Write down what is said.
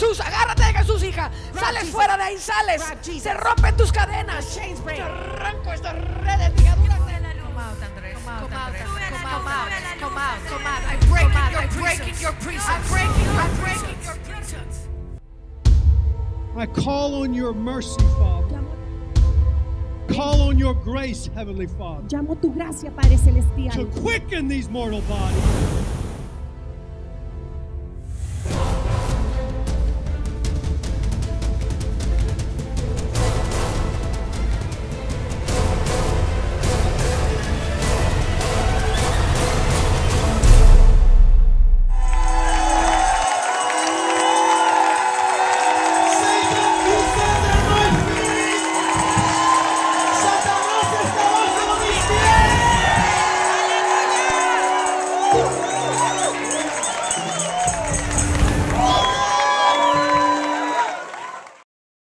Jesús, agárrate de Jesús, hija. Sales fuera de ahí, sales. Se rompen tus cadenas. Te arranco estas redes, ligaduras. Come out, Andrés. Come out, Andrés. Come out, come out, come out. I'm breaking, I'm breaking your precepts. I'm breaking, I'm breaking your precepts. I call on your mercy, Father. Call on your grace, Heavenly Father, Llamo tu gracia, Padre to quicken these mortal bodies,